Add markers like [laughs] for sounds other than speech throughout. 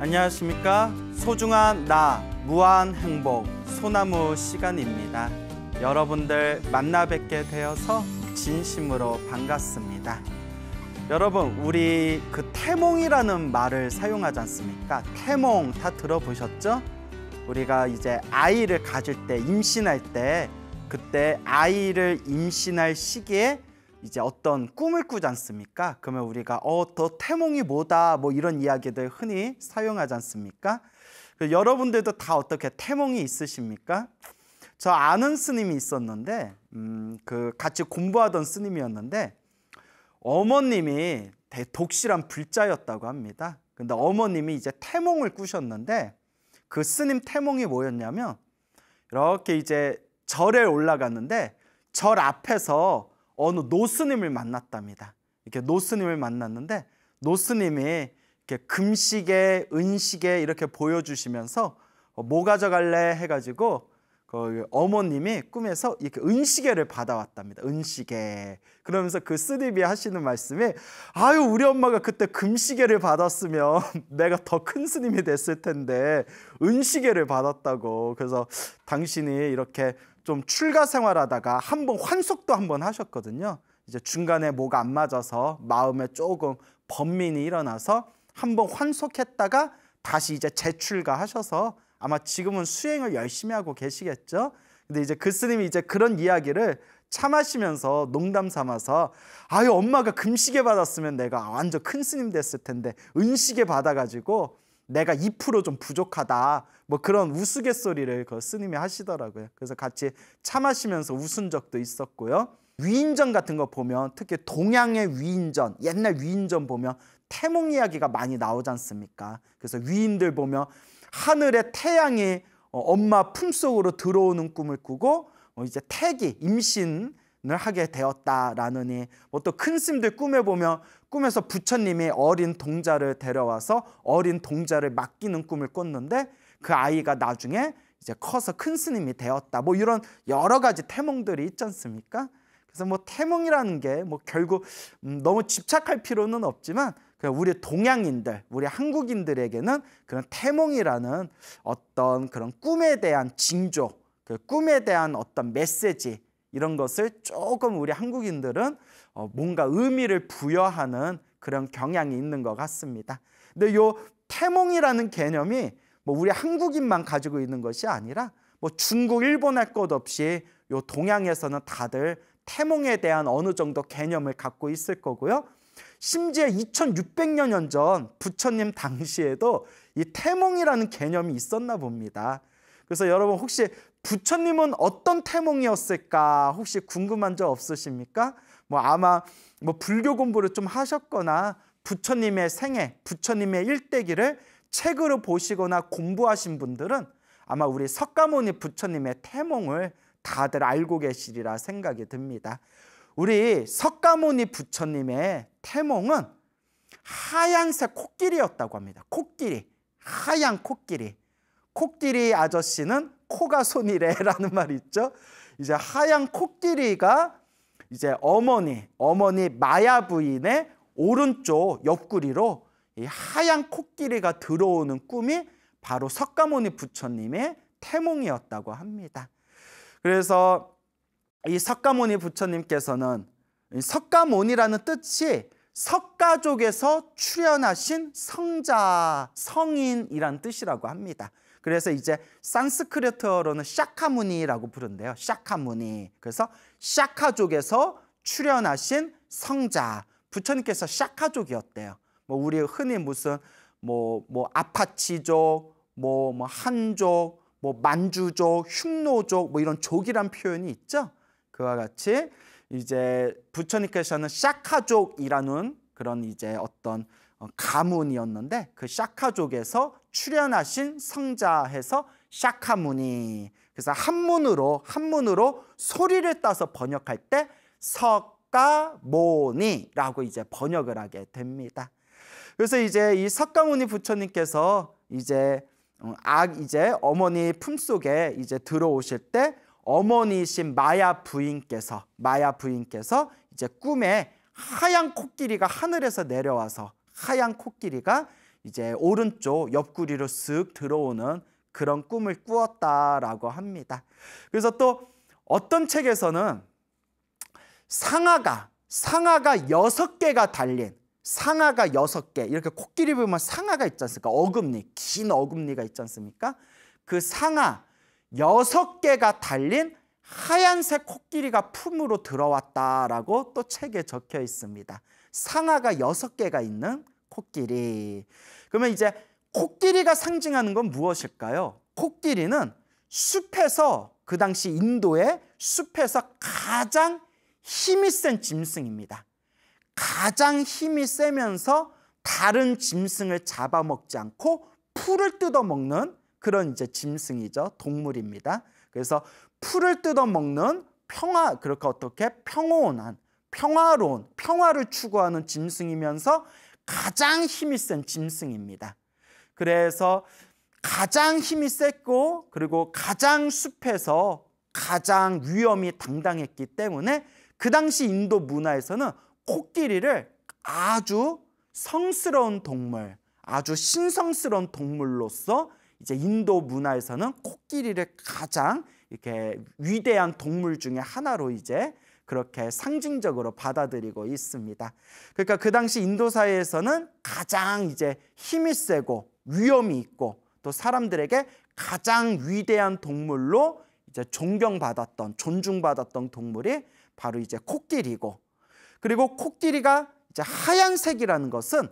안녕하십니까? 소중한 나 무한 행복 소나무 시간입니다. 여러분들 만나 뵙게 되어서 진심으로 반갑습니다. 여러분 우리 그 태몽이라는 말을 사용하지 않습니까? 태몽 다 들어보셨죠? 우리가 이제 아이를 가질 때 임신할 때 그때 아이를 임신할 시기에 이제 어떤 꿈을 꾸지 않습니까? 그러면 우리가 어, 더 태몽이 뭐다 뭐 이런 이야기들 흔히 사용하지 않습니까? 그 여러분들도 다 어떻게 태몽이 있으십니까? 저 아는 스님이 있었는데 음, 그 같이 공부하던 스님이었는데 어머님이 독실한 불자였다고 합니다. 근데 어머님이 이제 태몽을 꾸셨는데 그 스님 태몽이 뭐였냐면 이렇게 이제 절에 올라갔는데 절 앞에서 어느 노스님을 만났답니다. 이렇게 노스님을 만났는데 노스님이 이렇게 금시계, 은시계 이렇게 보여주시면서 어, 뭐 가져갈래 해가지고 그 어머님이 꿈에서 이렇게 은시계를 받아왔답니다. 은시계. 그러면서 그 스님이 하시는 말씀이 아유 우리 엄마가 그때 금시계를 받았으면 [laughs] 내가 더 큰 스님이 됐을 텐데 은시계를 받았다고. 그래서 당신이 이렇게 좀 출가 생활하다가 한 번 환속도 한 번 하셨거든요. 이제 중간에 뭐가 안 맞아서 마음에 조금 번민이 일어나서 한 번 환속했다가 다시 이제 재출가 하셔서 아마 지금은 수행을 열심히 하고 계시겠죠. 근데 이제 그 스님이 이제 그런 이야기를 참하시면서 농담 삼아서 아유 엄마가 금시계 받았으면 내가 완전 큰 스님 됐을 텐데 은시계 받아가지고 내가 2%좀 부족하다. 뭐 그런 우스갯소리를 그 스님이 하시더라고요. 그래서 같이 차 마시면서 웃은 적도 있었고요. 위인전 같은 거 보면 특히 동양의 위인전, 옛날 위인전 보면 태몽 이야기가 많이 나오지 않습니까? 그래서 위인들 보면 하늘에 태양이 어, 엄마 품속으로 들어오는 꿈을 꾸고 어, 이제 태기, 임신 을 하게 되었다라느니 뭐 또 큰 스님들 꿈에 보면 꿈에서 부처님이 어린 동자를 데려와서 어린 동자를 맡기는 꿈을 꿨는데 그 아이가 나중에 이제 커서 큰 스님이 되었다. 뭐 이런 여러 가지 태몽들이 있지 않습니까? 그래서 뭐 태몽이라는 게 뭐 결국 음 너무 집착할 필요는 없지만 우리 동양인들, 우리 한국인들에게는 그런 태몽이라는 어떤 그런 꿈에 대한 징조, 그 꿈에 대한 어떤 메시지 이런 것을 조금 우리 한국인들은 어, 뭔가 의미를 부여하는 그런 경향이 있는 것 같습니다. 근데 요 태몽이라는 개념이 뭐 우리 한국인만 가지고 있는 것이 아니라 뭐 중국, 일본 할 것 없이 요 동양에서는 다들 태몽에 대한 어느 정도 개념을 갖고 있을 거고요. 심지어 2600년 전 부처님 당시에도 이 태몽이라는 개념이 있었나 봅니다. 그래서 여러분 혹시 부처님은 어떤 태몽이었을까 혹시 궁금한 적 없으십니까? 뭐 아마 뭐 불교 공부를 좀 하셨거나 부처님의 생애, 부처님의 일대기를 책으로 보시거나 공부하신 분들은 아마 우리 석가모니 부처님의 태몽을 다들 알고 계시리라 생각이 듭니다. 우리 석가모니 부처님의 태몽은 하얀색 코끼리였다고 합니다. 코끼리, 하얀 코끼리. 코끼리 아저씨는 코가 손이래라는 [laughs] 말이 있죠. 이제 하얀 코끼리가 이제 어머니, 어머니 마야 부인의 오른쪽 옆구리로 이 하얀 코끼리가 들어오는 꿈이 바로 석가모니 부처님의 태몽이었다고 합니다. 그래서 이 석가모니 부처님께서는 석가모니라는 뜻이 석가족에서 출현하신 성자, 성인이란 뜻이라고 합니다. 그래서 이제 산스크리트어로는 샤카무니라고 부른대요. 샤카무니. 그래서 샤카족에서 출현하신 성자. 부처님께서 샤카족이었대요. 뭐 우리 흔히 무슨 뭐뭐 뭐 아파치족, 뭐뭐 뭐 한족, 뭐 만주족, 흉노족 뭐 이런 족이란 표현이 있죠. 그와 같이 이제 부처님께서는 샤카족이라는 그런 이제 어떤 어, 가문이었는데 그 샤카족에서 출현하신 성자해서 샤카무니 그래서 한문으로 한문으로 소리를 따서 번역할 때 석가모니라고 이제 번역을 하게 됩니다. 그래서 이제 이 석가모니 부처님께서 이제 어, 악 이제 어머니 품속에 이제 들어오실 때 어머니신 마야 부인께서 마야 부인께서 이제 꿈에 하얀 코끼리가 하늘에서 내려와서 하얀 코끼리가 이제 오른쪽 옆구리로 쓱 들어오는 그런 꿈을 꾸었다라고 합니다. 그래서 또 어떤 책에서는 상아가 상아가 여섯 개가 달린 상아가 여섯 개 이렇게 코끼리 보면 상아가 있지 않습니까? 어금니 긴 어금니가 있지 않습니까? 그 상아 여섯 개가 달린 하얀색 코끼리가 품으로 들어왔다라고 또 책에 적혀 있습니다. 상아가 여섯 개가 있는 코끼리. 그러면 이제 코끼리가 상징하는 건 무엇일까요? 코끼리는 숲에서 그 당시 인도의 숲에서 가장 힘이 센 짐승입니다. 가장 힘이 세면서 다른 짐승을 잡아먹지 않고 풀을 뜯어먹는 그런 이제 짐승이죠. 동물입니다. 그래서 풀을 뜯어먹는 평화, 그렇게 어떻게 평온한, 평화로운, 평화를 추구하는 짐승이면서 가장 힘이 센 짐승입니다. 그래서 가장 힘이 셌고 그리고 가장 숲에서 가장 위험이 당당했기 때문에 그 당시 인도 문화에서는 코끼리를 아주 성스러운 동물, 아주 신성스러운 동물로서 이제 인도 문화에서는 코끼리를 가장 이렇게 위대한 동물 중에 하나로 이제 그렇게 상징적으로 받아들이고 있습니다. 그러니까 그 당시 인도 사회에서는 가장 이제 힘이 세고 위험이 있고 또 사람들에게 가장 위대한 동물로 이제 존경받았던 존중받았던 동물이 바로 이제 코끼리고 그리고 코끼리가 이제 하얀색이라는 것은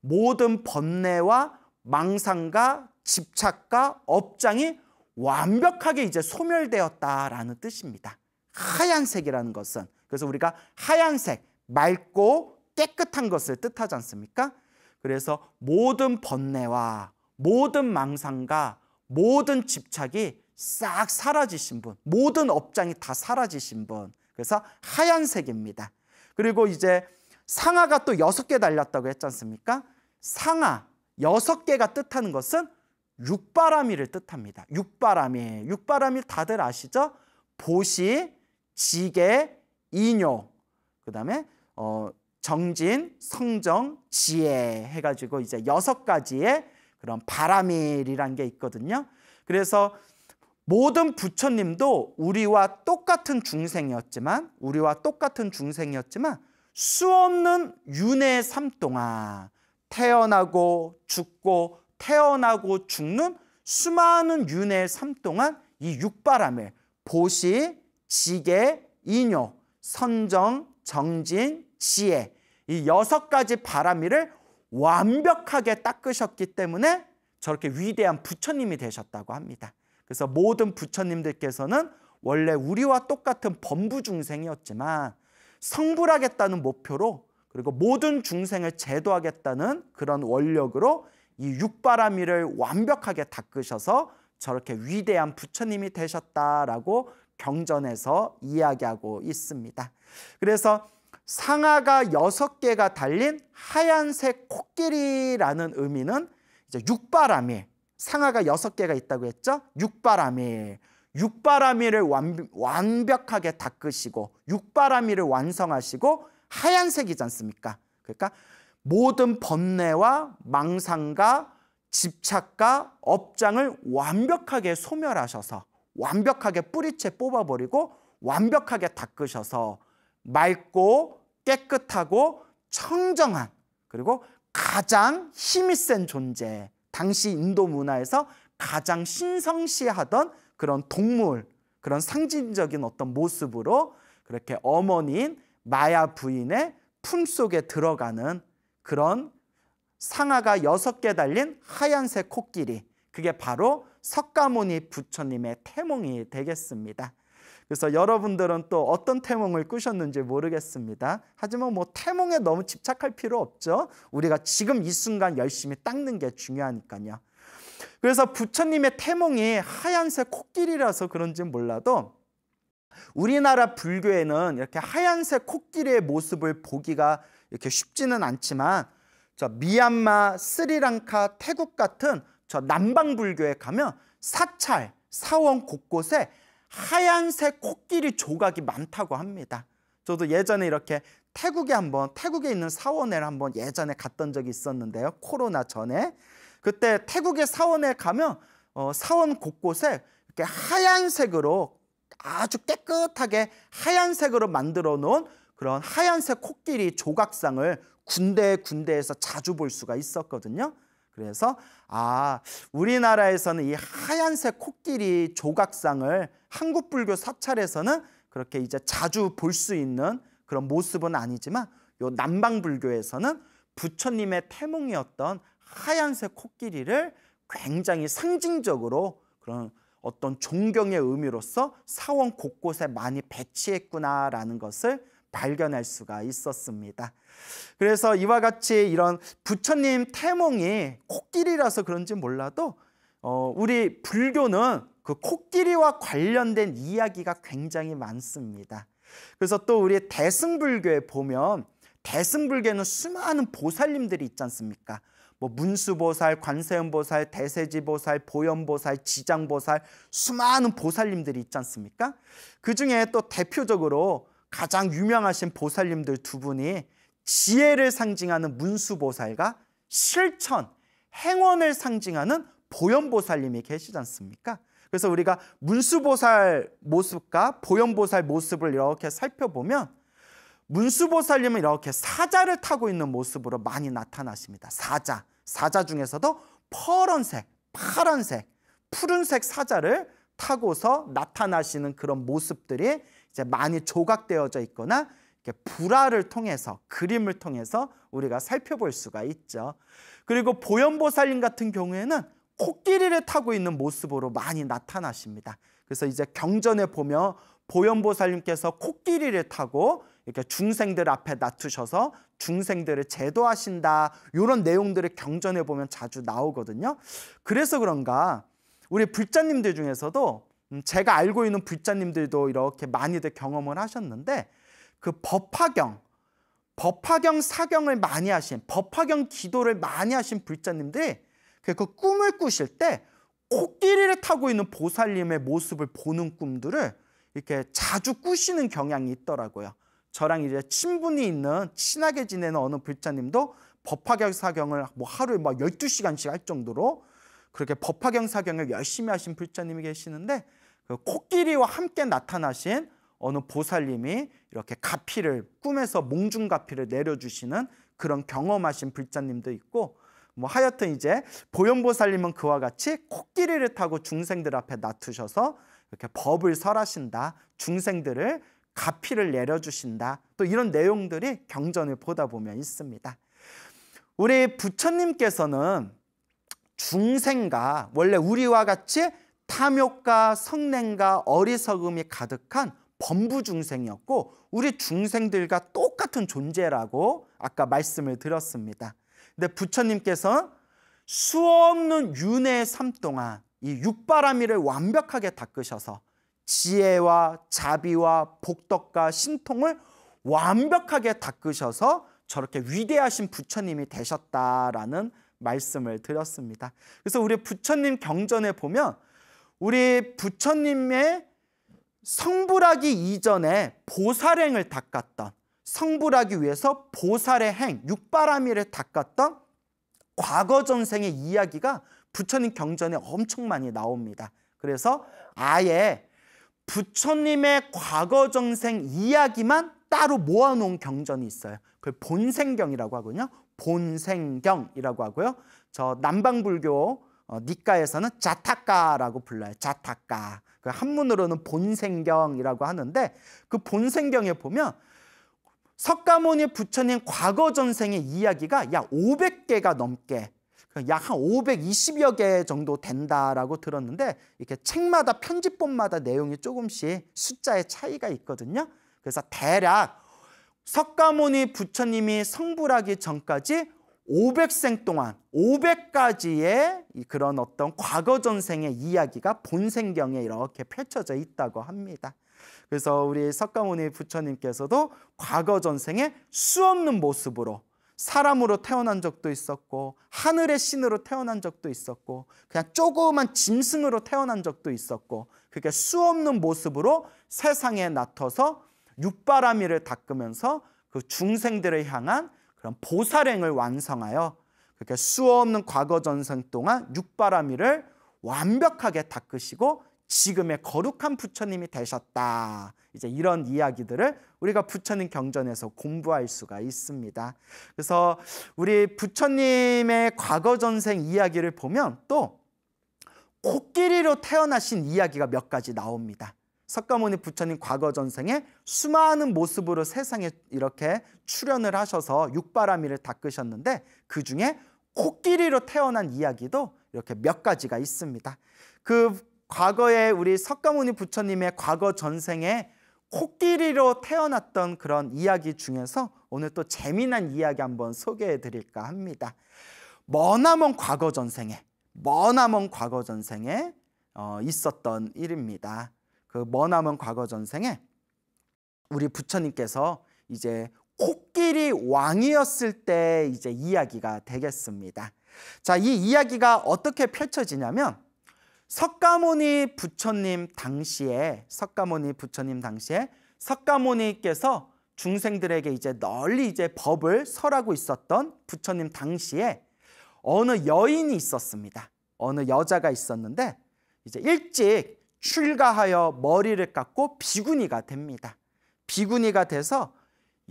모든 번뇌와 망상과 집착과 업장이 완벽하게 이제 소멸되었다라는 뜻입니다. 하얀색이라는 것은 그래서 우리가 하얀색 맑고 깨끗한 것을 뜻하지 않습니까? 그래서 모든 번뇌와 모든 망상과 모든 집착이 싹 사라지신 분, 모든 업장이 다 사라지신 분. 그래서 하얀색입니다. 그리고 이제 상아가 또 여섯 개 달렸다고 했지 않습니까? 상아 여섯 개가 뜻하는 것은 육바라미를 뜻합니다. 육바라미. 육바라미 다들 아시죠? 보시, 지계, 인요. 그 다음에 어 정진, 성정, 지혜 해가지고 이제 여섯 가지의 그런 바라밀이란 게 있거든요. 그래서 모든 부처님도 우리와 똑같은 중생이었지만 우리와 똑같은 중생이었지만 수없는 윤회의 삶 동안 태어나고 죽고 태어나고 죽는 수많은 윤회의 삶 동안 이 육바람을 보시, 지계, 인요, 선정, 정진, 지혜 이 여섯 가지 바람이를 완벽하게 닦으셨기 때문에 저렇게 위대한 부처님이 되셨다고 합니다. 그래서 모든 부처님들께서는 원래 우리와 똑같은 범부 중생이었지만 성불하겠다는 목표로 그리고 모든 중생을 제도하겠다는 그런 원력으로 이 육바라미를 완벽하게 닦으셔서 저렇게 위대한 부처님이 되셨다라고 경전에서 이야기하고 있습니다. 그래서 상아가 여섯 개가 달린 하얀색 코끼리라는 의미는 이제 육바라밀, 상아가 여섯 개가 있다고 했죠? 육바라밀을 완, 완벽하게 닦으시고 육바라밀을 완성하시고 하얀색이지 않습니까? 그러니까 모든 번뇌와 망상과 집착과 업장을 완벽하게 소멸하셔서 완벽하게 뿌리채 뽑아버리고 완벽하게 닦으셔서 맑고 깨끗하고 청정한 그리고 가장 힘이 센 존재 당시 인도 문화에서 가장 신성시하던 그런 동물, 그런 상징적인 어떤 모습으로 그렇게 어머니인 마야 부인의 품속에 들어가는 그런 상아가 여섯 개 달린 하얀색 코끼리. 그게 바로 석가모니 부처님의 태몽이 되겠습니다. 그래서 여러분들은 또 어떤 태몽을 꾸셨는지 모르겠습니다. 하지만 뭐 태몽에 너무 집착할 필요 없죠. 우리가 지금 이 순간 열심히 닦는 게 중요하니까요. 그래서 부처님의 태몽이 하얀색 코끼리라서 그런지 몰라도 우리나라 불교에는 이렇게 하얀색 코끼리의 모습을 보기가 이렇게 쉽지는 않지만 저 미얀마, 스리랑카, 태국 같은 저 남방 불교에 가면 사찰, 사원 곳곳에 하얀색 코끼리 조각이 많다고 합니다. 저도 예전에 이렇게 태국에 한번 태국에 있는 사원에 한번 예전에 갔던 적이 있었는데요. 코로나 전에 그때 태국의 사원에 가면 어, 사원 곳곳에 이렇게 하얀색으로 아주 깨끗하게 하얀색으로 만들어 놓은 그런 하얀색 코끼리 조각상을 군데 군데에서 자주 볼 수가 있었거든요. 그래서 아 우리나라에서는 이 하얀색 코끼리 조각상을 한국 불교 사찰에서는 그렇게 이제 자주 볼 수 있는 그런 모습은 아니지만 요 남방 불교에서는 부처님의 태몽이었던 하얀색 코끼리를 굉장히 상징적으로 그런 어떤 존경의 의미로서 사원 곳곳에 많이 배치했구나라는 것을 발견할 수가 있었습니다. 그래서 이와 같이 이런 부처님 태몽이 코끼리라서 그런지 몰라도 어, 우리 불교는 그 코끼리와 관련된 이야기가 굉장히 많습니다. 그래서 또 우리 대승불교에 보면 대승불교는 수많은 보살님들이 있지 않습니까? 뭐 문수보살, 관세음보살, 대세지보살, 보현보살, 지장보살 수많은 보살님들이 있지 않습니까? 그 중에 또 대표적으로 가장 유명하신 보살님들 두 분이 지혜를 상징하는 문수보살과 실천, 행원을 상징하는 보현보살님이 계시지 않습니까? 그래서 우리가 문수보살 모습과 보현보살 모습을 이렇게 살펴보면 문수보살님은 이렇게 사자를 타고 있는 모습으로 많이 나타나십니다. 사자. 사자 중에서도 퍼런색, 파란색, 푸른색 사자를 타고서 나타나시는 그런 모습들이 이제 많이 조각되어져 있거나 불화를 통해서 그림을 통해서 우리가 살펴볼 수가 있죠. 그리고 보현보살님 같은 경우에는 코끼리를 타고 있는 모습으로 많이 나타나십니다. 그래서 이제 경전에 보면 보현보살님께서 코끼리를 타고 이렇게 중생들 앞에 놔두셔서 중생들을 제도하신다. 이런 내용들을 경전에 보면 자주 나오거든요. 그래서 그런가 우리 불자님들 중에서도 음, 제가 알고 있는 불자님들도 이렇게 많이들 경험을 하셨는데 그 법화경, 법화경 사경을 많이 하신 법화경 기도를 많이 하신 불자님들이 그 꿈을 꾸실 때 코끼리를 타고 있는 보살님의 모습을 보는 꿈들을 이렇게 자주 꾸시는 경향이 있더라고요. 저랑 이제 친분이 있는 친하게 지내는 어느 불자님도 법화경 사경을 뭐 하루에 막 12시간씩 할 정도로 그렇게 법화경 사경을 열심히 하신 불자님이 계시는데 그 코끼리와 함께 나타나신 어느 보살님이 이렇게 가피를 꿈에서 몽중 가피를 내려주시는 그런 경험하신 불자님도 있고 뭐 하여튼 이제 보현보살님은 그와 같이 코끼리를 타고 중생들 앞에 놔두셔서 이렇게 법을 설하신다 중생들을 가피를 내려주신다. 또 이런 내용들이 경전을 보다 보면 있습니다. 우리 부처님께서는 중생과 원래 우리와 같이 탐욕과 성냉과 어리석음이 가득한 범부 중생이었고 우리 중생들과 똑같은 존재라고 아까 말씀을 드렸습니다. 근데 부처님께서 수없는 윤회의 삶 동안 이 육바라미를 완벽하게 닦으셔서 지혜와 자비와 복덕과 신통을 완벽하게 닦으셔서 저렇게 위대하신 부처님이 되셨다라는 말씀을 드렸습니다. 그래서 우리 부처님 경전에 보면 우리 부처님의 성불하기 이전에 보살행을 닦았던 성불하기 위해서 보살의 행, 육바라미를 닦았던 과거 전생의 이야기가 부처님 경전에 엄청 많이 나옵니다. 그래서 아예 부처님의 과거 정생 이야기만 따로 모아놓은 경전이 있어요. 그 본생경이라고 하거든요. 본생경이라고 하고요. 저 남방불교 어, 니까에서는 자타카라고 불러요. 자타카. 그 한문으로는 본생경이라고 하는데 그 본생경에 보면 석가모니 부처님 과거 전생의 이야기가 약 500개가 넘게 약 한 520여 개 정도 된다라고 들었는데 이렇게 책마다 편집본마다 내용이 조금씩 숫자의 차이가 있거든요. 그래서 대략 석가모니 부처님이 성불하기 전까지 500생 동안 500가지의 그런 어떤 과거 전생의 이야기가 본생경에 이렇게 펼쳐져 있다고 합니다. 그래서 우리 석가모니 부처님께서도 과거 전생의 수없는 모습으로 사람으로 태어난 적도 있었고 하늘의 신으로 태어난 적도 있었고 그냥 조그만 짐승으로 태어난 적도 있었고 그게 수없는 모습으로 세상에 나타서 육바라미를 닦으면서 그그 중생들을 향한 그런 보살행을 완성하여 그렇게 수없는 과거 전생 동안 육바라밀을 완벽하게 닦으시고 지금의 거룩한 부처님이 되셨다. 이제 이런 이야기들을 우리가 부처님 경전에서 공부할 수가 있습니다. 그래서 우리 부처님의 과거 전생 이야기를 보면 또 코끼리로 태어나신 이야기가 몇 가지 나옵니다. 석가모니 부처님 과거 전생에 수많은 모습으로 세상에 이렇게 출연을 하셔서 육바라밀을 닦으셨는데 그 중에 코끼리로 태어난 이야기도 이렇게 몇 가지가 있습니다. 그 과거에 우리 석가모니 부처님의 과거 전생에 코끼리로 태어났던 그런 이야기 중에서 오늘 또 재미난 이야기 한번 소개해 드릴까 합니다. 머나먼 과거 전생에 머나먼 과거 전생에 어, 있었던 일입니다. 그 머나먼 과거 전생에 우리 부처님께서 이제 코끼리 왕이었을 때 이제 이야기가 되겠습니다. 자, 이 이야기가 어떻게 펼쳐지냐면 석가모니 부처님 당시에 석가모니 부처님 당시에 석가모니께서 중생들에게 이제 널리 이제 법을 설하고 있었던 부처님 당시에 어느 여인이 있었습니다. 어느 여자가 있었는데 이제 일찍 출가하여 머리를 깎고 비구니가 됩니다. 비구니가 돼서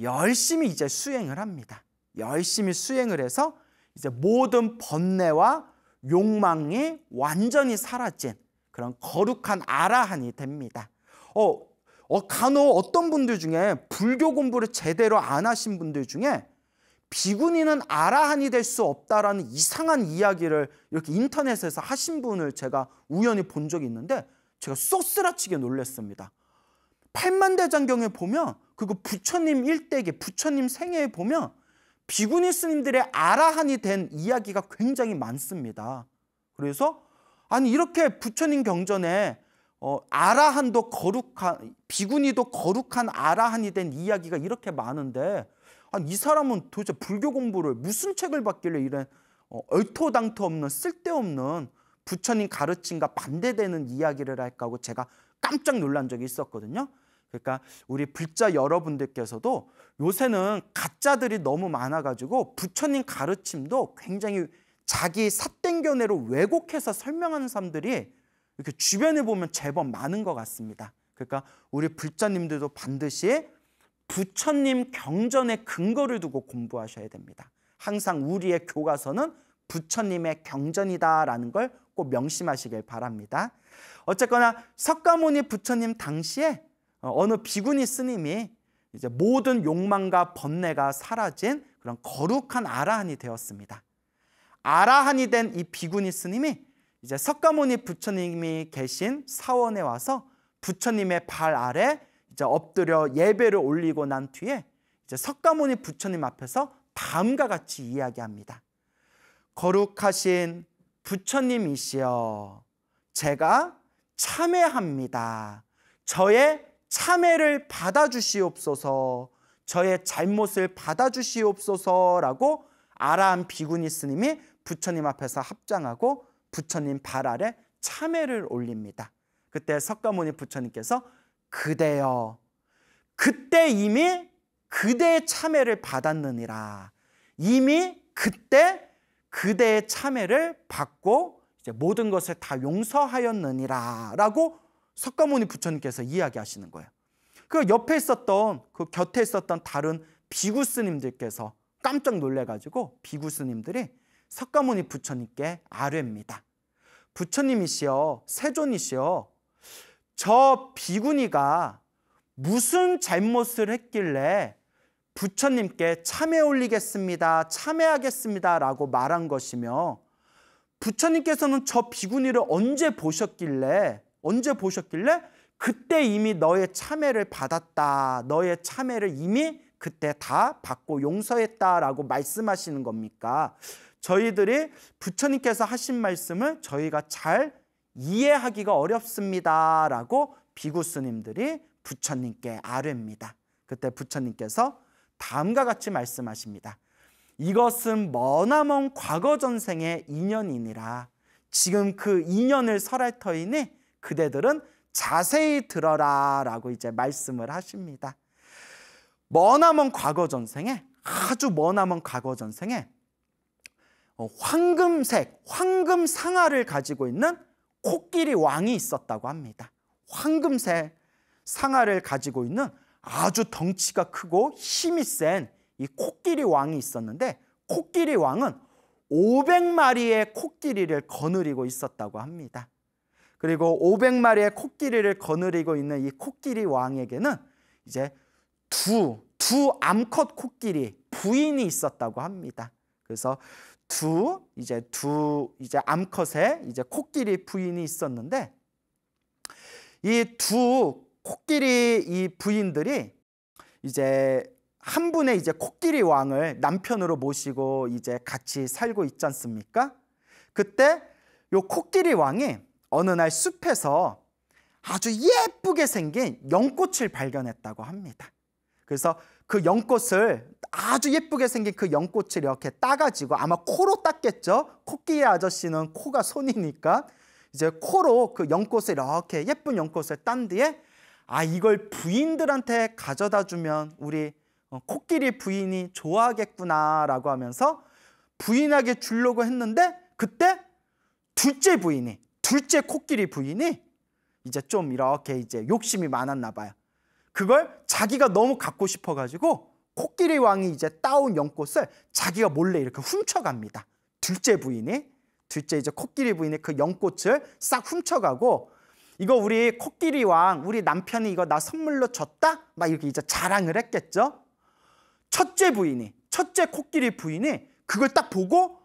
열심히 이제 수행을 합니다. 열심히 수행을 해서 이제 모든 번뇌와 욕망이 완전히 사라진 그런 거룩한 아라한이 됩니다. 어, 어, 간혹 어떤 분들 중에 불교 공부를 제대로 안 하신 분들 중에 비구니는 아라한이 될 수 없다라는 이상한 이야기를 이렇게 인터넷에서 하신 분을 제가 우연히 본 적이 있는데 제가 쏘스라치게 놀랐습니다. 팔만대장경에 보면 그거 부처님 일대기 부처님 생애에 보면 비구니 스님들의 아라한이 된 이야기가 굉장히 많습니다. 그래서 아니 이렇게 부처님 경전에 어, 아라한도 거룩한 비구니도 거룩한 아라한이 된 이야기가 이렇게 많은데 아니 이 사람은 도대체 불교 공부를 무슨 책을 받길래 이런 어, 얼토당토 없는 쓸데없는 부처님 가르침과 반대되는 이야기를 할까 하고 제가 깜짝 놀란 적이 있었거든요. 그러니까 우리 불자 여러분들께서도 요새는 가짜들이 너무 많아가지고 부처님 가르침도 굉장히 자기 삿땡겨내로 왜곡해서 설명하는 사람들이 이렇게 주변에 보면 제법 많은 것 같습니다. 그러니까 우리 불자님들도 반드시 부처님 경전에 근거를 두고 공부하셔야 됩니다. 항상 우리의 교과서는 부처님의 경전이다라는 걸 꼭 명심하시길 바랍니다. 어쨌거나 석가모니 부처님 당시에 어, 어느 비구니 스님이 이제 모든 욕망과 번뇌가 사라진 그런 거룩한 아라한이 되었습니다. 아라한이 된 이 비구니 스님이 이제 석가모니 부처님이 계신 사원에 와서 부처님의 발 아래 이제 엎드려 예배를 올리고 난 뒤에 이제 석가모니 부처님 앞에서 다음과 같이 이야기합니다. 거룩하신 부처님이시여, 제가 참회합니다. 저의 참회를 받아주시옵소서, 저의 잘못을 받아주시옵소서라고 아라한 비구니 스님이 부처님 앞에서 합장하고 부처님 발 아래 참회를 올립니다. 그때 석가모니 부처님께서 그대여 그때 이미 그대의 참회를 받았느니라. 이미 그때 그대의 참회를 받고 이제 모든 것을 다 용서하였느니라라고 석가모니 부처님께서 이야기하시는 거예요. 그 옆에 있었던 그 곁에 있었던 다른 비구 스님들께서 깜짝 놀래가지고 비구 스님들이 석가모니 부처님께 아뢰입니다. 부처님이시여, 세존이시여, 저 비구니가 무슨 잘못을 했길래 부처님께 참회 올리겠습니다, 참회하겠습니다 라고 말한 것이며 부처님께서는 저 비구니를 언제 보셨길래, 언제 보셨길래 그때 이미 너의 참회를 받았다, 너의 참회를 이미 그때 다 받고 용서했다라고 말씀하시는 겁니까? 저희들이 부처님께서 하신 말씀을 저희가 잘 이해하기가 어렵습니다라고 비구 스님들이 부처님께 아뢰입니다. 그때 부처님께서 다음과 같이 말씀하십니다. 이것은 머나먼 과거 전생의 인연이니라. 지금 그 인연을 설할 터이니 그대들은 자세히 들어라 라고 이제 말씀을 하십니다. 머나먼 과거 전생에 아주 머나먼 과거 전생에 어, 황금색, 황금 상아를 가지고 있는 코끼리 왕이 있었다고 합니다. 황금색 상아를 가지고 있는 아주 덩치가 크고 힘이 센 이 코끼리 왕이 있었는데 코끼리 왕은 500마리의 코끼리를 거느리고 있었다고 합니다. 그리고 500마리의 코끼리를 거느리고 있는 이 코끼리 왕에게는 이제 두, 두 암컷 코끼리 부인이 있었다고 합니다. 그래서 두 이제 두 이제 암컷의 이제 코끼리 부인이 있었는데 이 두 코끼리 이 부인들이 이제 한 분의 이제 코끼리 왕을 남편으로 모시고 이제 같이 살고 있지 않습니까? 그때 요 코끼리 왕이 어느 날 숲에서 아주 예쁘게 생긴 연꽃을 발견했다고 합니다. 그래서 그 연꽃을 아주 예쁘게 생긴 그 연꽃을 이렇게 따가지고 아마 코로 땄겠죠. 코끼리 아저씨는 코가 손이니까 이제 코로 그 연꽃을 이렇게 예쁜 연꽃을 딴 뒤에 아 이걸 부인들한테 가져다 주면 우리 어, 코끼리 부인이 좋아하겠구나라고 하면서 부인에게 주려고 했는데 그때 둘째 부인이 둘째 코끼리 부인이 이제 좀 이렇게 이제 욕심이 많았나 봐요. 그걸 자기가 너무 갖고 싶어 가지고 코끼리 왕이 이제 따온 연꽃을 자기가 몰래 이렇게 훔쳐갑니다. 둘째 부인이 둘째 이제 코끼리 부인이 그 연꽃을 싹 훔쳐가고 이거 우리 코끼리 왕 우리 남편이 이거 나 선물로 줬다 막 이렇게 이제 자랑을 했겠죠. 첫째 부인이 첫째 코끼리 부인이 그걸 딱 보고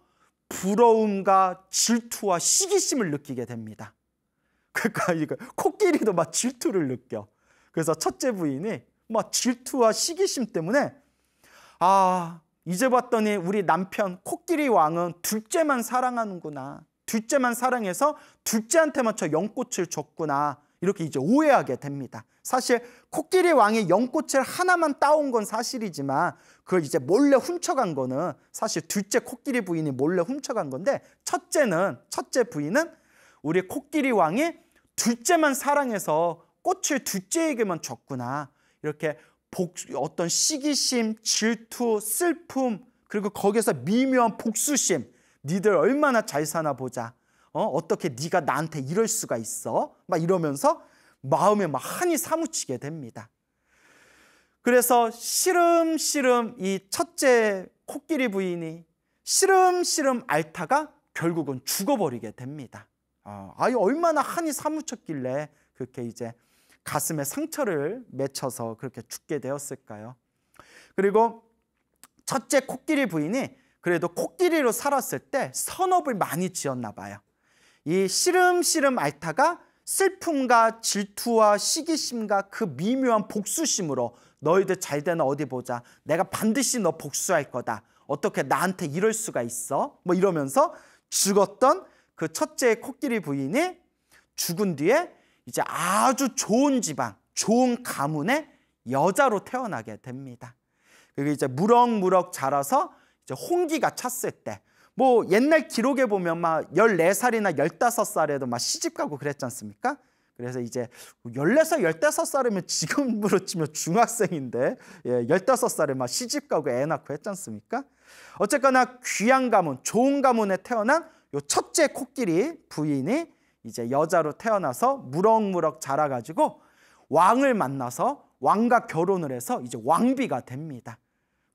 부러움과 질투와 시기심을 느끼게 됩니다. [laughs] 그러니까 이거 코끼리도 막 질투를 느껴. 그래서 첫째 부인이 막 질투와 시기심 때문에 아 이제 봤더니 우리 남편 코끼리 왕은 둘째만 사랑하는구나. 둘째만 사랑해서 둘째한테만 저 연꽃을 줬구나. 이렇게 이제 오해하게 됩니다. 사실 코끼리 왕이 연꽃을 하나만 따온 건 사실이지만 그걸 이제 몰래 훔쳐간 거는 사실 둘째 코끼리 부인이 몰래 훔쳐간 건데 첫째는 첫째 부인은 우리 코끼리 왕이 둘째만 사랑해서 꽃을 둘째에게만 줬구나. 이렇게 복, 어떤 시기심, 질투, 슬픔, 그리고 거기서 미묘한 복수심. 니들 얼마나 잘 사나 보자. 어? 어떻게 네가 나한테 이럴 수가 있어? 막 이러면서 마음에 막 한이 사무치게 됩니다. 그래서 시름시름 이 첫째 코끼리 부인이 시름시름 앓다가 결국은 죽어버리게 됩니다. 아, 아유 얼마나 한이 사무쳤길래 그렇게 이제 가슴에 상처를 맺혀서 그렇게 죽게 되었을까요? 그리고 첫째 코끼리 부인이 그래도 코끼리로 살았을 때 선업을 많이 지었나 봐요. 이 시름시름 앓다가 슬픔과 질투와 시기심과 그 미묘한 복수심으로 너희들 잘 되나 어디 보자. 내가 반드시 너 복수할 거다. 어떻게 나한테 이럴 수가 있어? 뭐 이러면서 죽었던 그 첫째 코끼리 부인이 죽은 뒤에 이제 아주 좋은 집안, 좋은 가문의 여자로 태어나게 됩니다. 그리고 이제 무럭무럭 자라서 이제 홍기가 찼을 때, 뭐 옛날 기록에 보면 막 14살이나 15살에도 막 시집 가고 그랬지 않습니까? 그래서 이제 14살, 15살이면 지금으로 치면 중학생인데 예, 15살에 막 시집 가고 애 낳고 했지 않습니까? 어쨌거나 귀한 가문, 좋은 가문에 태어난 요 첫째 코끼리 부인이 이제 여자로 태어나서 무럭무럭 자라가지고 왕을 만나서 왕과 결혼을 해서 이제 왕비가 됩니다.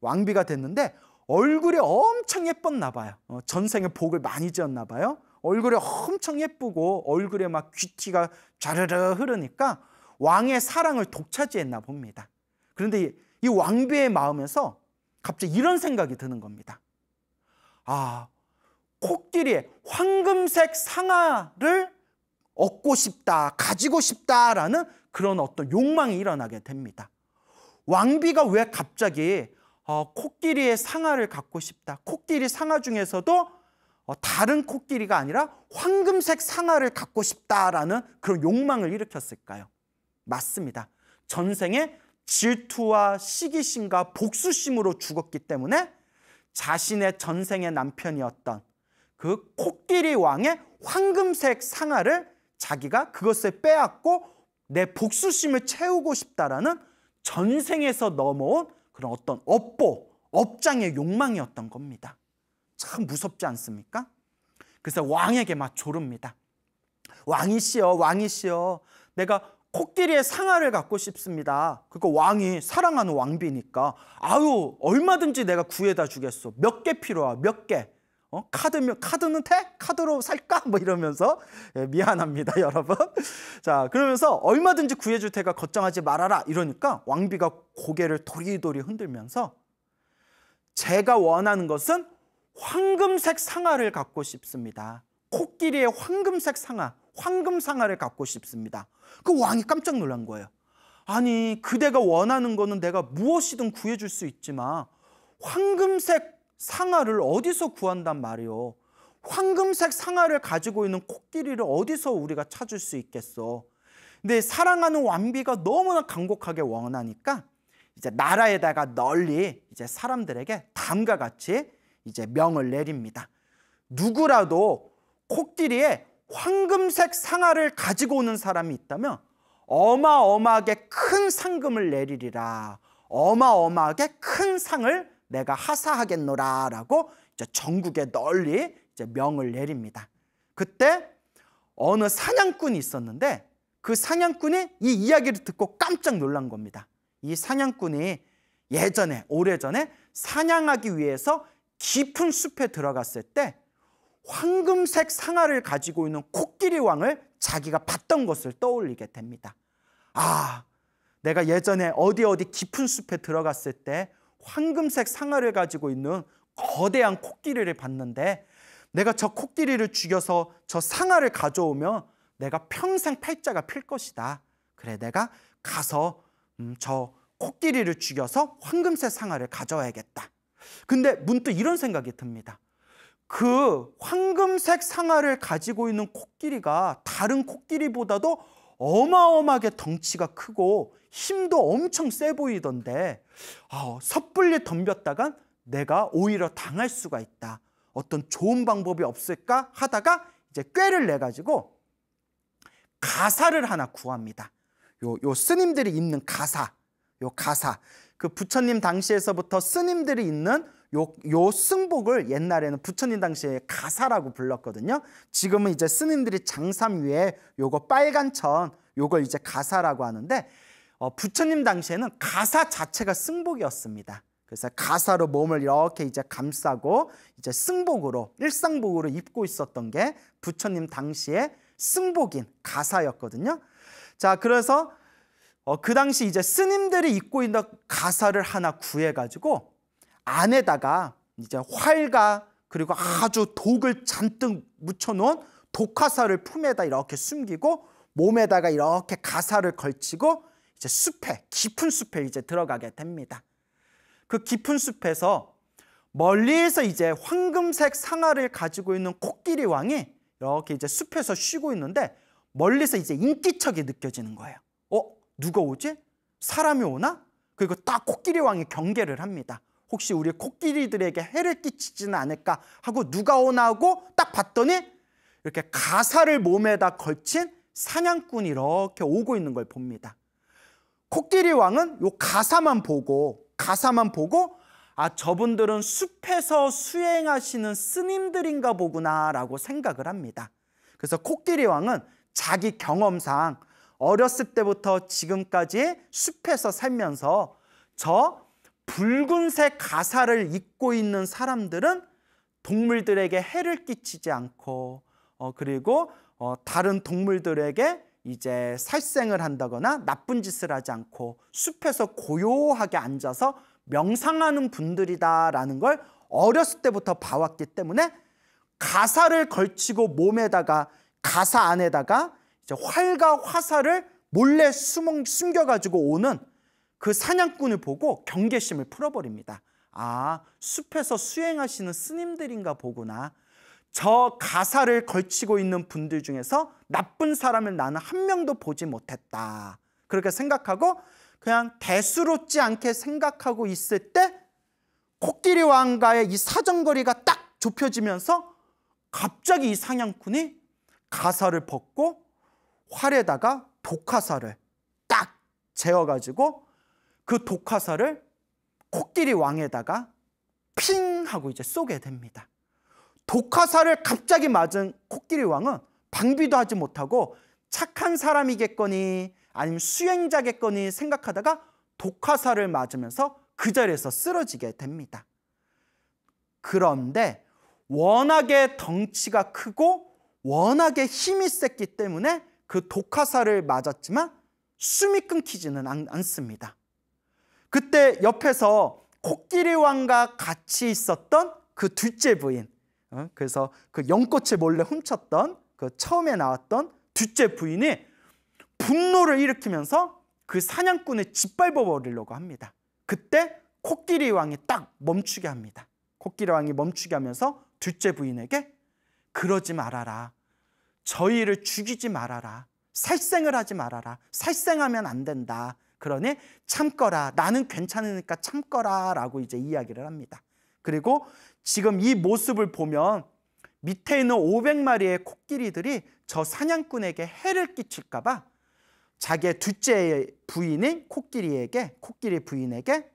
왕비가 됐는데 얼굴이 엄청 예뻤나 봐요. 어, 전생에 복을 많이 지었나 봐요. 얼굴이 엄청 예쁘고 얼굴에 막 귀티가 자르르 흐르니까 왕의 사랑을 독차지했나 봅니다. 그런데 이, 이 왕비의 마음에서 갑자기 이런 생각이 드는 겁니다. 아, 코끼리의 황금색 상아를 얻고 싶다, 가지고 싶다라는 그런 어떤 욕망이 일어나게 됩니다. 왕비가 왜 갑자기 어, 코끼리의 상아를 갖고 싶다. 코끼리 상아 중에서도 어, 다른 코끼리가 아니라 황금색 상아를 갖고 싶다라는 그런 욕망을 일으켰을까요? 맞습니다. 전생에 질투와 시기심과 복수심으로 죽었기 때문에 자신의 전생의 남편이었던 그 코끼리 왕의 황금색 상아를 자기가 그것을 빼앗고 내 복수심을 채우고 싶다라는 전생에서 넘어온 그런 어떤 업보, 업장의 욕망이었던 겁니다. 참 무섭지 않습니까? 그래서 왕에게 막 조릅니다. 왕이시여, 왕이시여, 내가 코끼리의 상아를 갖고 싶습니다. 그거 왕이 사랑하는 왕비니까 아유 얼마든지 내가 구해다 주겠어. 몇개 필요하? 몇 개? 어? 카드면 카드는 돼? 카드로 살까? 뭐 이러면서 예, 미안합니다, [laughs] 여러분. 자 그러면서 얼마든지 구해 줄 테니까 걱정하지 말아라 이러니까 왕비가 고개를 도리도리 흔들면서 제가 원하는 것은 황금색 상아를 갖고 싶습니다. 코끼리의 황금색 상아, 황금 상아를 갖고 싶습니다. 그 왕이 깜짝 놀란 거예요. 아니, 그대가 원하는 거는 내가 무엇이든 구해 줄 수 있지만 황금색 상아를 어디서 구한단 말이오? 황금색 상아를 가지고 있는 코끼리를 어디서 우리가 찾을 수 있겠어? 근데 사랑하는 왕비가 너무나 간곡하게 원하니까 이제 나라에다가 널리 이제 사람들에게 다음과 같이 이제 명을 내립니다. 누구라도 코끼리에 황금색 상아를 가지고 오는 사람이 있다면 어마어마하게 큰 상금을 내리리라. 어마어마하게 큰 상을 내가 하사하겠노라라고 이제 전국에 널리 이제 명을 내립니다. 그때 어느 사냥꾼이 있었는데 그 사냥꾼이 이 이야기를 듣고 깜짝 놀란 겁니다. 이 사냥꾼이 예전에 오래전에 사냥하기 위해서 깊은 숲에 들어갔을 때 황금색 상아를 가지고 있는 코끼리 왕을 자기가 봤던 것을 떠올리게 됩니다. 아, 내가 예전에 어디 어디 깊은 숲에 들어갔을 때 황금색 상아를 가지고 있는 거대한 코끼리를 봤는데 내가 저 코끼리를 죽여서 저 상아를 가져오면 내가 평생 팔자가 필 것이다. 그래, 내가 가서 음, 저 코끼리를 죽여서 황금색 상아를 가져와야겠다. 근데 문득 이런 생각이 듭니다. 그 황금색 상아를 가지고 있는 코끼리가 다른 코끼리보다도 어마어마하게 덩치가 크고 힘도 엄청 세 보이던데 아, 섣불리 덤볐다간 내가 오히려 당할 수가 있다. 어떤 좋은 방법이 없을까 하다가 이제 꾀를 내 가지고 가사를 하나 구합니다. 요, 요 스님들이 입는 가사, 요 가사. 그 부처님 당시에서부터 스님들이 입는 요, 요 승복을 옛날에는 부처님 당시에 가사라고 불렀거든요. 지금은 이제 스님들이 장삼 위에 요거 빨간 천 요걸 이제 가사라고 하는데 어, 부처님 당시에는 가사 자체가 승복이었습니다. 그래서 가사로 몸을 이렇게 이제 감싸고 이제 승복으로 일상복으로 입고 있었던 게 부처님 당시에 승복인 가사였거든요. 자, 그래서 어, 그 당시 이제 스님들이 입고 있는 가사를 하나 구해가지고 안에다가 이제 활과 그리고 아주 독을 잔뜩 묻혀놓은 독화살을 품에다 이렇게 숨기고 몸에다가 이렇게 가사를 걸치고 이제 숲에 깊은 숲에 이제 들어가게 됩니다. 그 깊은 숲에서 멀리에서 이제 황금색 상아를 가지고 있는 코끼리 왕이 이렇게 이제 숲에서 쉬고 있는데 멀리서 이제 인기척이 느껴지는 거예요. 어? 누가 오지? 사람이 오나? 그리고 딱 코끼리 왕이 경계를 합니다. 혹시 우리 코끼리들에게 해를 끼치지는 않을까 하고 누가 오나 하고 딱 봤더니 이렇게 가사를 몸에다 걸친 사냥꾼이 이렇게 오고 있는 걸 봅니다. 코끼리 왕은 요 가사만 보고 가사만 보고 아 저분들은 숲에서 수행하시는 스님들인가 보구나라고 생각을 합니다. 그래서 코끼리 왕은 자기 경험상 어렸을 때부터 지금까지 숲에서 살면서 저 붉은색 가사를 입고 있는 사람들은 동물들에게 해를 끼치지 않고 어, 그리고 어, 다른 동물들에게 이제 살생을 한다거나 나쁜 짓을 하지 않고 숲에서 고요하게 앉아서 명상하는 분들이다라는 걸 어렸을 때부터 봐왔기 때문에 가사를 걸치고 몸에다가 가사 안에다가 이제 활과 화살을 몰래 숨겨가지고 오는 그 사냥꾼을 보고 경계심을 풀어버립니다. 아, 숲에서 수행하시는 스님들인가 보구나. 저 가사를 걸치고 있는 분들 중에서 나쁜 사람을 나는 한 명도 보지 못했다. 그렇게 생각하고 그냥 대수롭지 않게 생각하고 있을 때 코끼리 왕과의 이 사정거리가 딱 좁혀지면서 갑자기 이 사냥꾼이 가사를 벗고 활에다가 독화살을 딱 재어가지고 그 독화살을 코끼리 왕에다가 핑 하고 이제 쏘게 됩니다. 독화살을 갑자기 맞은 코끼리 왕은 방비도 하지 못하고 착한 사람이겠거니 아니면 수행자겠거니 생각하다가 독화살을 맞으면서 그 자리에서 쓰러지게 됩니다. 그런데 워낙에 덩치가 크고 워낙에 힘이 셌기 때문에 그 독화살을 맞았지만 숨이 끊기지는 않, 않습니다. 그때 옆에서 코끼리 왕과 같이 있었던 그 둘째 부인, 어? 그래서 그 연꽃을 몰래 훔쳤던 그 처음에 나왔던 둘째 부인이 분노를 일으키면서 그 사냥꾼을 짓밟아 버리려고 합니다. 그때 코끼리 왕이 딱 멈추게 합니다. 코끼리 왕이 멈추게 하면서 둘째 부인에게 그러지 말아라. 저희를 죽이지 말아라. 살생을 하지 말아라. 살생하면 안 된다. 그러니 참거라. 나는 괜찮으니까 참거라. 라고 이제 이야기를 합니다. 그리고 지금 이 모습을 보면 밑에 있는 500마리의 코끼리들이 저 사냥꾼에게 해를 끼칠까 봐 자기의 둘째 부인인 코끼리에게, 코끼리 부인에게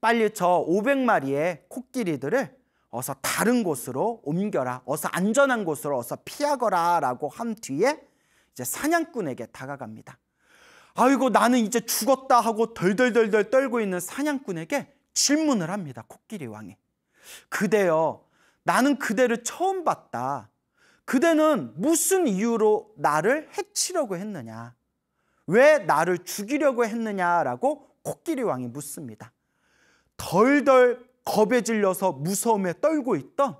빨리 저 500마리의 코끼리들을 어서 다른 곳으로 옮겨라. 어서 안전한 곳으로 어서 피하거라. 라고 한 뒤에 이제 사냥꾼에게 다가갑니다. 아이고, 나는 이제 죽었다 하고 덜덜덜덜 떨고 있는 사냥꾼에게 질문을 합니다. 코끼리 왕이. 그대여, 나는 그대를 처음 봤다. 그대는 무슨 이유로 나를 해치려고 했느냐? 왜 나를 죽이려고 했느냐라고 코끼리 왕이 묻습니다. 덜덜 겁에 질려서 무서움에 떨고 있던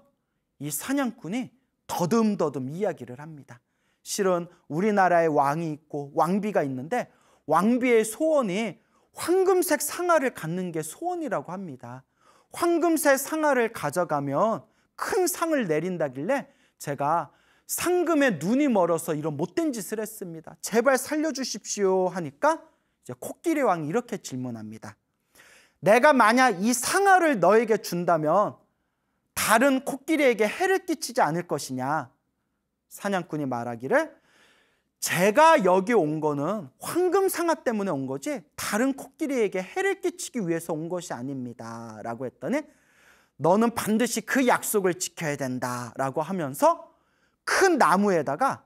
이 사냥꾼이 더듬더듬 이야기를 합니다. 실은 우리나라에 왕이 있고 왕비가 있는데 왕비의 소원이 황금색 상아를 갖는 게 소원이라고 합니다. 황금색 상아를 가져가면 큰 상을 내린다길래 제가 상금에 눈이 멀어서 이런 못된 짓을 했습니다. 제발 살려주십시오 하니까 이제 코끼리 왕이 이렇게 질문합니다. 내가 만약 이 상아를 너에게 준다면 다른 코끼리에게 해를 끼치지 않을 것이냐? 사냥꾼이 말하기를 제가 여기 온 거는 황금 상아 때문에 온 거지 다른 코끼리에게 해를 끼치기 위해서 온 것이 아닙니다. 라고 했더니 너는 반드시 그 약속을 지켜야 된다. 라고 하면서 큰 나무에다가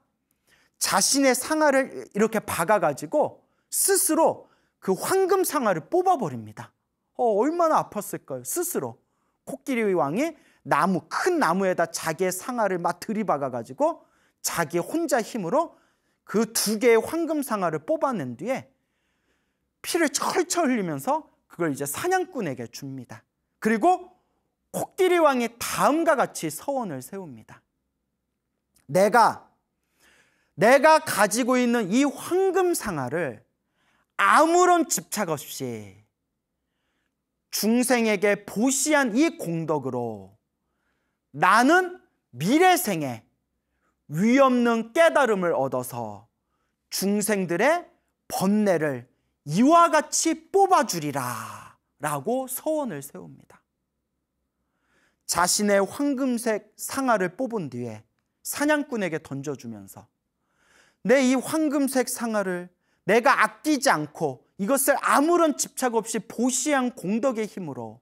자신의 상아를 이렇게 박아가지고 스스로 그 황금 상아를 뽑아버립니다. 어, 얼마나 아팠을까요? 스스로. 코끼리 왕이 나무, 큰 나무에다 자기의 상아를 막 들이박아 가지고 자기 혼자 힘으로 그 두 개의 황금 상아를 뽑아낸 뒤에 피를 철철 흘리면서 그걸 이제 사냥꾼에게 줍니다. 그리고 코끼리 왕이 다음과 같이 서원을 세웁니다. 내가 내가 가지고 있는 이 황금 상아를 아무런 집착 없이 중생에게 보시한 이 공덕으로 나는 미래 생에 위없는 깨달음을 얻어서 중생들의 번뇌를 이와 같이 뽑아주리라 라고 서원을 세웁니다. 자신의 황금색 상아를 뽑은 뒤에 사냥꾼에게 던져주면서 내 이 황금색 상아를 내가 아끼지 않고 이것을 아무런 집착 없이 보시한 공덕의 힘으로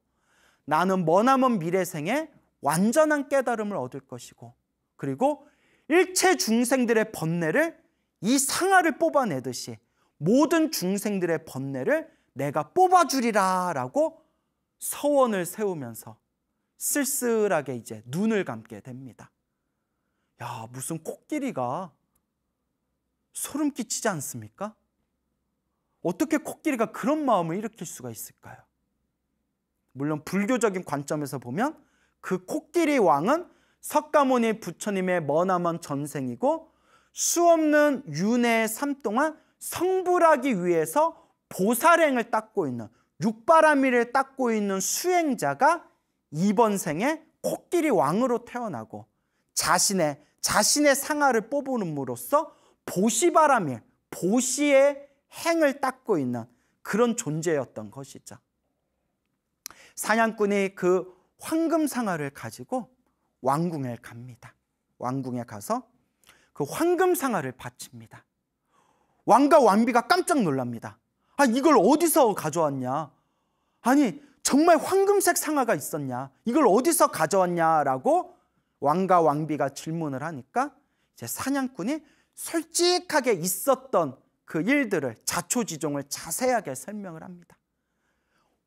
나는 머나먼 미래생에 완전한 깨달음을 얻을 것이고 그리고 일체 중생들의 번뇌를 이 상아를 뽑아내듯이 모든 중생들의 번뇌를 내가 뽑아주리라 라고 서원을 세우면서 쓸쓸하게 이제 눈을 감게 됩니다. 야, 무슨 코끼리가 소름 끼치지 않습니까? 어떻게 코끼리가 그런 마음을 일으킬 수가 있을까요? 물론 불교적인 관점에서 보면 그 코끼리 왕은 석가모니 부처님의 머나먼 전생이고 수없는 윤회의 삶 동안 성불하기 위해서 보살행을 닦고 있는 육바라미를 닦고 있는 수행자가 이번 생에 코끼리 왕으로 태어나고 자신의 자신의 상아를 뽑음으로써 보시바라밀 보시의 행을 닦고 있는 그런 존재였던 것이죠. 사냥꾼이 그 황금 상아를 가지고 왕궁에 갑니다. 왕궁에 가서 그 황금 상아를 바칩니다. 왕과 왕비가 깜짝 놀랍니다. 아, 이걸 어디서 가져왔냐? 아니, 정말 황금색 상아가 있었냐? 이걸 어디서 가져왔냐라고 왕과 왕비가 질문을 하니까 이제 사냥꾼이 솔직하게 있었던 그 일들을 자초지종을 자세하게 설명을 합니다.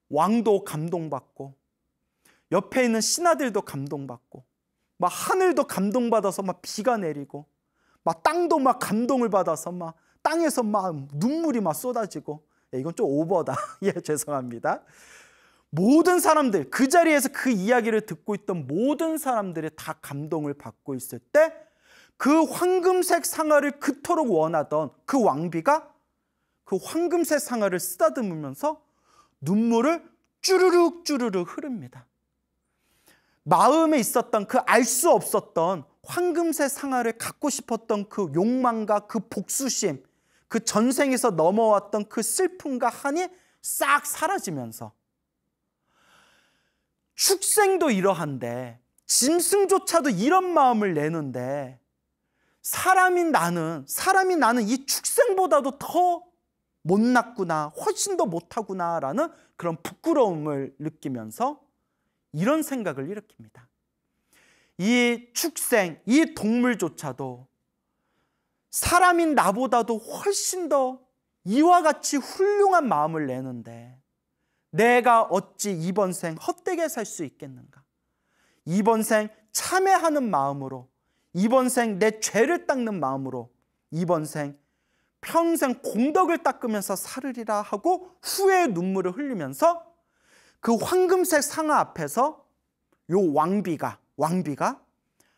왕도 감동받고 옆에 있는 신하들도 감동받고 막 하늘도 감동받아서 막 비가 내리고 막 땅도 막 감동을 받아서 막 땅에서 막 눈물이 막 쏟아지고 예, 이건 좀 오버다. [laughs] 예, 죄송합니다. 모든 사람들 그 자리에서 그 이야기를 듣고 있던 모든 사람들이 다 감동을 받고 있을 때 그 황금색 상아를 그토록 원하던 그 왕비가 그 황금색 상아를 쓰다듬으면서 눈물을 쭈르륵 쭈르륵 흐릅니다. 마음에 있었던 그 알 수 없었던 황금색 상아를 갖고 싶었던 그 욕망과 그 복수심, 그 전생에서 넘어왔던 그 슬픔과 한이 싹 사라지면서 축생도 이러한데 짐승조차도 이런 마음을 내는데 사람인 나는 사람이 나는 이 축생보다도 더 못났구나 훨씬 더 못하구나라는 그런 부끄러움을 느끼면서 이런 생각을 일으킵니다. 이 축생, 이 동물조차도 사람인 나보다도 훨씬 더 이와 같이 훌륭한 마음을 내는데 내가 어찌 이번 생 헛되게 살 수 있겠는가? 이번 생 참회하는 마음으로, 이번 생 내 죄를 닦는 마음으로, 이번 생 평생 공덕을 닦으면서 살으리라 하고 후회의 눈물을 흘리면서 그 황금색 상아 앞에서 요 왕비가 왕비가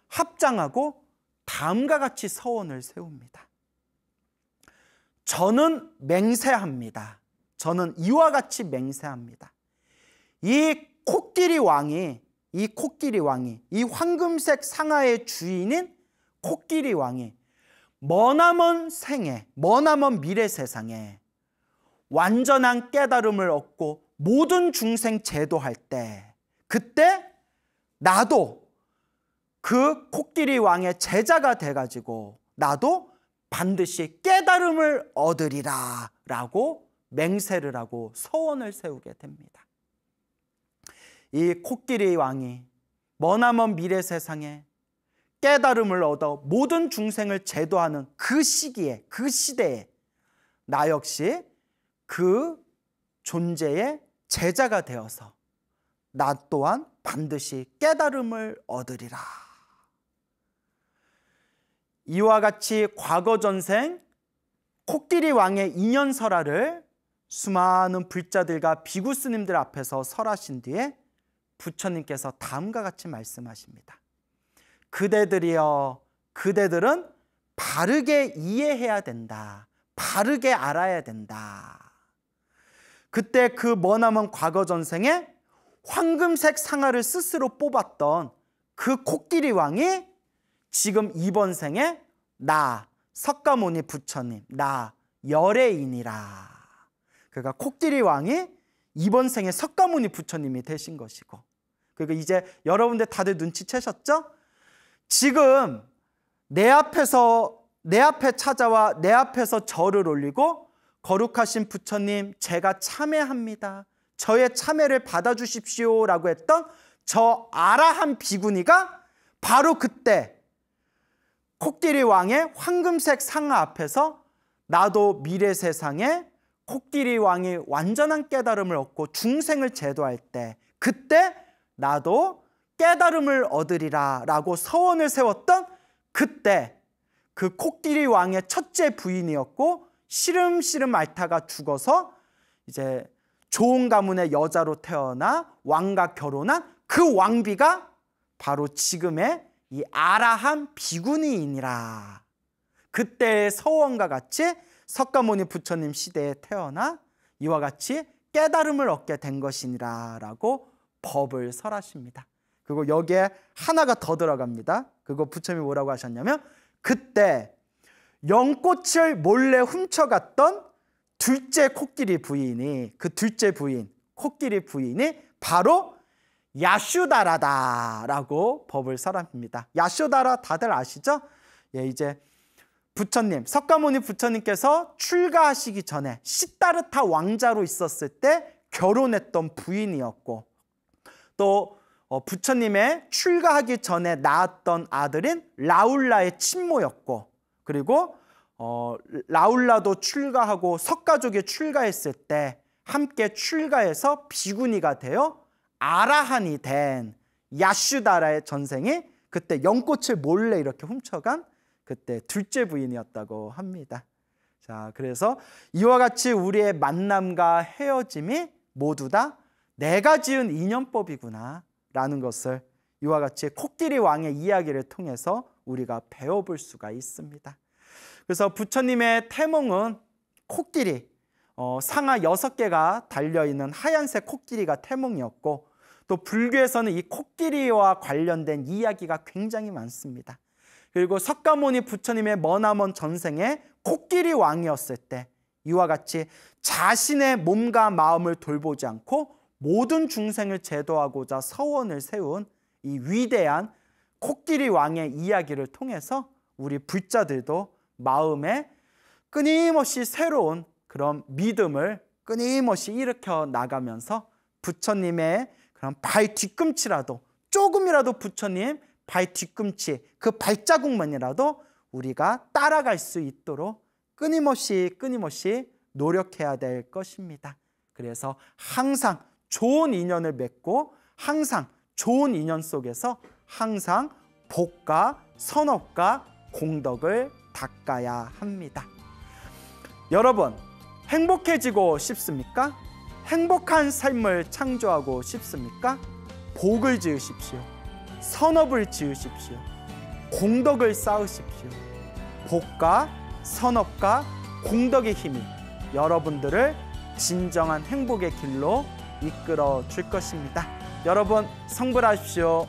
합장하고 다음과 같이 서원을 세웁니다. 저는 맹세합니다. 저는 이와 같이 맹세합니다. 이 코끼리 왕이 이 코끼리 왕이 이 황금색 상아의 주인인 코끼리 왕이 머나먼 생에 머나먼 미래 세상에 완전한 깨달음을 얻고 모든 중생 제도할 때 그때 나도 그 코끼리 왕의 제자가 돼가지고 나도 반드시 깨달음을 얻으리라 라고 맹세를 하고 소원을 세우게 됩니다. 이 코끼리 왕이 머나먼 미래 세상에 깨달음을 얻어 모든 중생을 제도하는 그 시기에, 그 시대에 나 역시 그 존재의 제자가 되어서 나 또한 반드시 깨달음을 얻으리라. 이와 같이 과거 전생 코끼리 왕의 인연 설화를 수많은 불자들과 비구 스님들 앞에서 설하신 뒤에 부처님께서 다음과 같이 말씀하십니다. 그대들이여, 그대들은 바르게 이해해야 된다. 바르게 알아야 된다. 그때 그 머나먼 과거 전생에 황금색 상아를 스스로 뽑았던 그 코끼리 왕이 지금 이번 생에 나 석가모니 부처님, 나 열애인이라. 그러니까 코끼리 왕이 이번 생에 석가모니 부처님이 되신 것이고. 그러니까 이제 여러분들 다들 눈치채셨죠? 지금 내 앞에서 내 앞에 찾아와 내 앞에서 절을 올리고 거룩하신 부처님 제가 참회합니다. 저의 참회를 받아주십시오 라고 했던 저 아라한 비구니가 바로 그때 코끼리 왕의 황금색 상아 앞에서 나도 미래 세상에 코끼리 왕이 완전한 깨달음을 얻고 중생을 제도할 때 그때 나도 깨달음을 얻으리라 라고 서원을 세웠던 그때 그 코끼리 왕의 첫째 부인이었고 시름시름 앓다가 죽어서 이제 좋은 가문의 여자로 태어나 왕과 결혼한 그 왕비가 바로 지금의 이 아라한 비구니이니라. 그때의 서원과 같이 석가모니 부처님 시대에 태어나 이와 같이 깨달음을 얻게 된 것이니라라고 법을 설하십니다. 그리고 여기에 하나가 더 들어갑니다. 그거 부처님이 뭐라고 하셨냐면 그때 연꽃을 몰래 훔쳐갔던 둘째 코끼리 부인이 그 둘째 부인 코끼리 부인이 바로 야슈다라다라고 법을 설합니다. 야슈다라 다들 아시죠? 예, 이제 부처님, 석가모니 부처님께서 출가하시기 전에 시타르타 왕자로 있었을 때 결혼했던 부인이었고 또 어, 부처님의 출가하기 전에 낳았던 아들인 라울라의 친모였고 그리고 어, 라울라도 출가하고 석가족이 출가했을 때 함께 출가해서 비구니가 되어 아라한이 된 야슈다라의 전생이 그때 연꽃을 몰래 이렇게 훔쳐간 그때 둘째 부인이었다고 합니다. 자, 그래서 이와 같이 우리의 만남과 헤어짐이 모두 다 내가 지은 인연법이구나 라는 것을 이와 같이 코끼리 왕의 이야기를 통해서 우리가 배워볼 수가 있습니다. 그래서 부처님의 태몽은 코끼리, 어, 상하 여섯 개가 달려있는 하얀색 코끼리가 태몽이었고 또 불교에서는 이 코끼리와 관련된 이야기가 굉장히 많습니다. 그리고 석가모니 부처님의 머나먼 전생에 코끼리 왕이었을 때 이와 같이 자신의 몸과 마음을 돌보지 않고 모든 중생을 제도하고자 서원을 세운 이 위대한 코끼리 왕의 이야기를 통해서 우리 불자들도 마음에 끊임없이 새로운 그런 믿음을 끊임없이 일으켜 나가면서 부처님의 그런 발 뒤꿈치라도 조금이라도 부처님 발 뒤꿈치 그 발자국만이라도 우리가 따라갈 수 있도록 끊임없이 끊임없이 노력해야 될 것입니다. 그래서 항상 좋은 인연을 맺고 항상 좋은 인연 속에서 항상 복과 선업과 공덕을 닦아야 합니다. 여러분, 행복해지고 싶습니까? 행복한 삶을 창조하고 싶습니까? 복을 지으십시오. 선업을 지으십시오. 공덕을 쌓으십시오. 복과 선업과 공덕의 힘이 여러분들을 진정한 행복의 길로 이끌어 줄 것입니다. 여러분 성불하십시오.